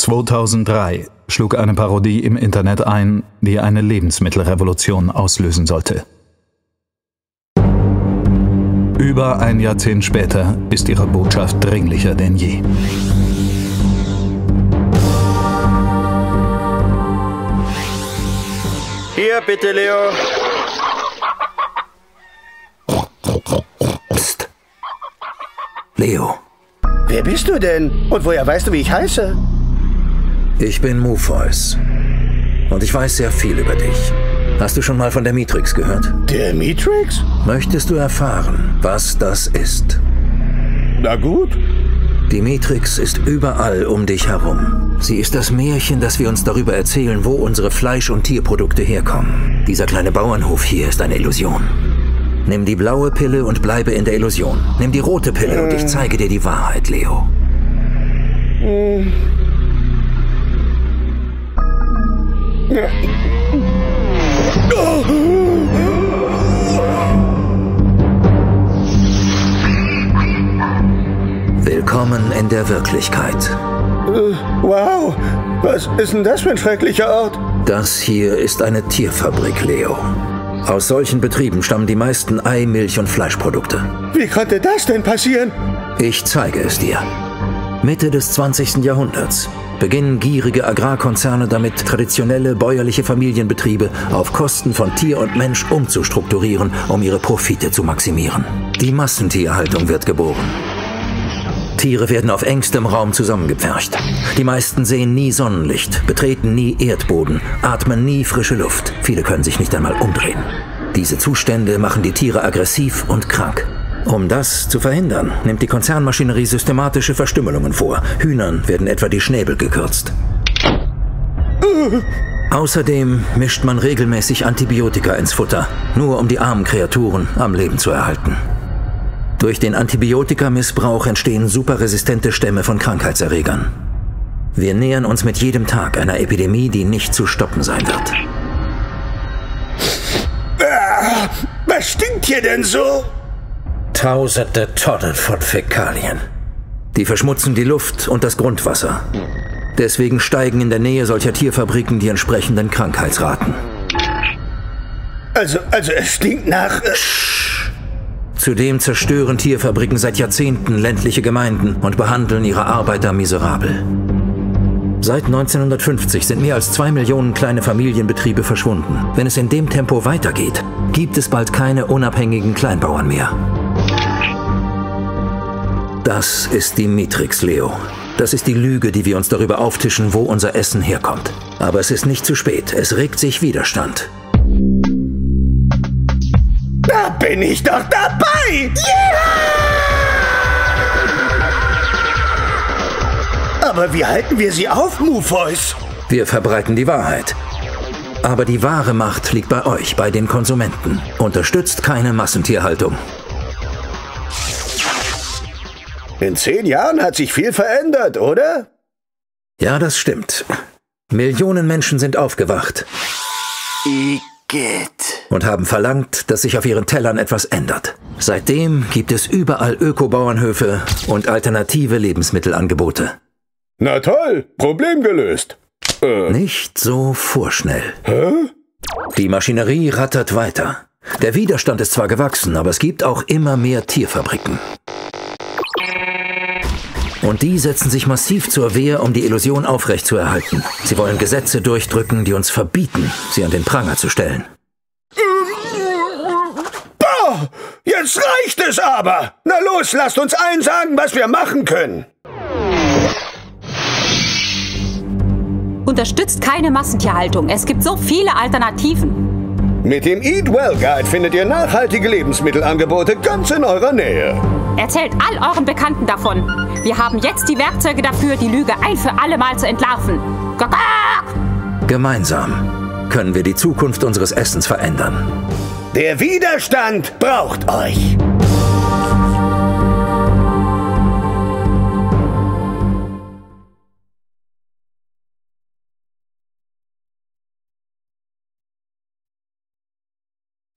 2003 schlug eine Parodie im Internet ein, die eine Lebensmittelrevolution auslösen sollte. Über ein Jahrzehnt später ist ihre Botschaft dringlicher denn je. Hier, bitte, Leo. Psst. Leo, Wer bist du denn? Und woher weißt du, wie ich heiße? Ich bin Mufois. Und ich weiß sehr viel über dich. Hast du schon mal von der Matrix gehört? Der Matrix? Möchtest du erfahren, was das ist? Na gut. Die Matrix ist überall um dich herum. Sie ist das Märchen, das wir uns darüber erzählen, wo unsere Fleisch- und Tierprodukte herkommen. Dieser kleine Bauernhof hier ist eine Illusion. Nimm die blaue Pille und bleibe in der Illusion. Nimm die rote Pille und ich zeige dir die Wahrheit, Leo. Willkommen in der Wirklichkeit. Wow. Was ist denn das für ein schrecklicher Ort? Das hier ist eine Tierfabrik, Leo. Aus solchen Betrieben stammen die meisten Ei-, Milch- und Fleischprodukte. Wie konnte das denn passieren? Ich zeige es dir. Mitte des 20. Jahrhunderts beginnen gierige Agrarkonzerne damit, traditionelle bäuerliche Familienbetriebe auf Kosten von Tier und Mensch umzustrukturieren, um ihre Profite zu maximieren. Die Massentierhaltung wird geboren. Tiere werden auf engstem Raum zusammengepfercht. Die meisten sehen nie Sonnenlicht, betreten nie Erdboden, atmen nie frische Luft. Viele können sich nicht einmal umdrehen. Diese Zustände machen die Tiere aggressiv und krank. Um das zu verhindern, nimmt die Konzernmaschinerie systematische Verstümmelungen vor. Hühnern werden etwa die Schnäbel gekürzt. Außerdem mischt man regelmäßig Antibiotika ins Futter, nur um die armen Kreaturen am Leben zu erhalten. Durch den Antibiotikamissbrauch entstehen superresistente Stämme von Krankheitserregern. Wir nähern uns mit jedem Tag einer Epidemie, die nicht zu stoppen sein wird. Was stinkt hier denn so? Tausende Tonnen von Fäkalien. Die verschmutzen die Luft und das Grundwasser. Deswegen steigen in der Nähe solcher Tierfabriken die entsprechenden Krankheitsraten. Also, also es stinkt nach... Äh, Zudem zerstören Tierfabriken seit Jahrzehnten ländliche Gemeinden und behandeln ihre Arbeiter miserabel. Seit 1950 sind mehr als zwei Millionen kleine Familienbetriebe verschwunden. Wenn es in dem Tempo weitergeht, gibt es bald keine unabhängigen Kleinbauern mehr. Das ist die Matrix, Leo. Das ist die Lüge, die wir uns darüber auftischen, wo unser Essen herkommt. Aber es ist nicht zu spät. Es regt sich Widerstand. da bin ich doch dabei! Yeah! Aber wie halten wir sie auf, Mufois? Wir verbreiten die Wahrheit. Aber die wahre Macht liegt bei euch, bei den Konsumenten. Unterstützt keine Massentierhaltung. In zehn Jahren hat sich viel verändert, oder? Ja, das stimmt. Millionen Menschen sind aufgewacht Igitt. und haben verlangt, dass sich auf ihren Tellern etwas ändert. Seitdem gibt es überall Ökobauernhöfe und alternative Lebensmittelangebote. Na toll, Problem gelöst. Äh, Nicht so vorschnell. hä? Die Maschinerie rattert weiter. Der Widerstand ist zwar gewachsen, aber es gibt auch immer mehr Tierfabriken. Und die setzen sich massiv zur Wehr, um die Illusion aufrechtzuerhalten. Sie wollen Gesetze durchdrücken, die uns verbieten, sie an den Pranger zu stellen. Boah, jetzt reicht es aber. Na los, lasst uns allen sagen, was wir machen können. Unterstützt keine Massentierhaltung. Es gibt so viele Alternativen. Mit dem Eat Well Guide findet ihr nachhaltige Lebensmittelangebote ganz in eurer Nähe. Erzählt all euren Bekannten davon. Wir haben jetzt die Werkzeuge dafür, die Lüge ein für alle Mal zu entlarven. Gagak! Gemeinsam können wir die Zukunft unseres Essens verändern. Der Widerstand braucht euch.